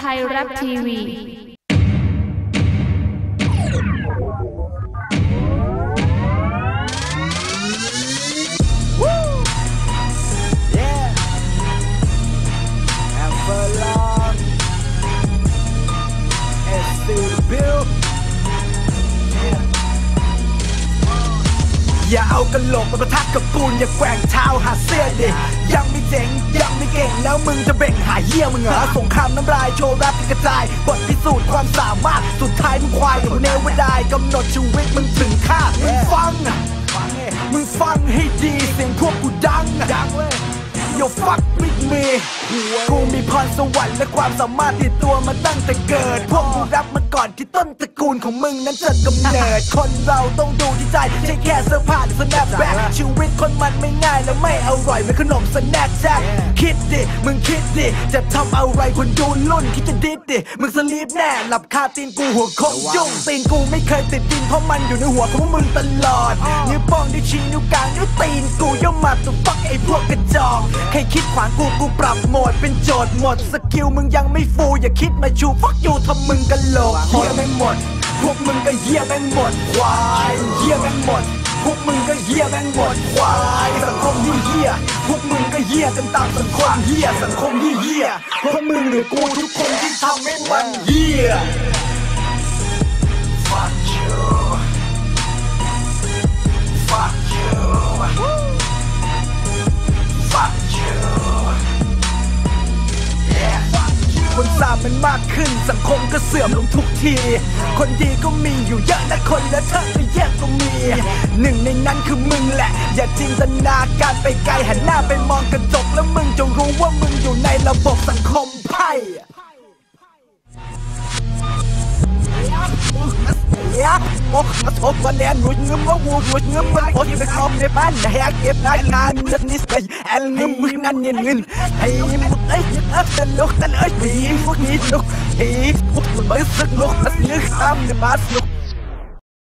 ไทยรัฐทีวี Yeah. And for long. อย่าเอากระโหลกมาประทักกับปูนอย่าแกว่งเท้าหาเสื้อดิยังไม่เจ๋งยังไม่เก่งแล้วมึงจะเบ่งหาเหี้ยมึงเหรอสงครามน้ำลายโชว์แบบกระจายบทพิสูจน์ความสามารถสุดท้ายมึงควายกับเนวดายกำหนดชีวิตมึงถึงคาดมึงฟังมึงฟังให้ดีเสียงพวก Yo fuck with me กูมีพรสวรรค์และความสามารถติดตัวมาตั้งแต่เกิด พวกกูรับมาก่อนที่ต้นตระกูลของมึงนั้นจะกำเนิด คนเราต้องดูที่ใจใช่แค่เสื้อผ้าหรือ snapback ชีวิตคนมันไม่ง่ายและไม่อร่อยเหมือนขนมสแน็คแจ็คคิดดิ มึงคิดดิ จะทำอะไรคนดูรุ่นคิดจะดิดดิ มึงสลีปแน่ หลับคาตีนกูหัวโคงยุ่งตีนกูไม่เคยติดดินเพราะมันอยู่ในหัวของพวกมึงตลอดนิ้วโป้งนิ้วชี้นิ้วกลางนิ้วตีนกูย่อมมาตัวฟักไอ้พวกกระจอก ใครคิดขวางกูกูปรับโหมดเป็นโจทย์หมดสกิลมึงยังไม่ฟูอย่าคิดมาชูฟักอยู่ทำมึงกันโหลกเฮียแม่งหมด พวกมึงก็เฮียแม่งหมดควายเฮียแม่งหมด พวกมึงก็เฮียแม่งหมดควายสังคมที่เฮียพวกมึงก็เฮียกันตามสังคมเฮียสังคมที่เฮียพวกมึงหรือกูทุกคนที่ทำให้มันเฮียามันมากขึ้น สังคมก็เสื่อมลงทุกที คนดีก็มีอยู่เยอะนะคนและเธอก็แยกก็มี หนึ่งในนั้นคือมึงแหละ อย่าจินตนาการไปไกลหันหน้าไปมองกระจกแล้วมึงจะรู้ว่ามึงอยู่ในระบบสังคม ja Och, vad tråk for lærer nu Nu må hun nu Nu må hun Prøv at komme med mand Her giver mig Nej, nu er muss i spil Alle nu må muss anden en vind Hey, må rigtig efter lugt Den øjne Vi får nyt lugt Hey, prøv at mig Så lugt Hvad nicht sammen Det er meget lugt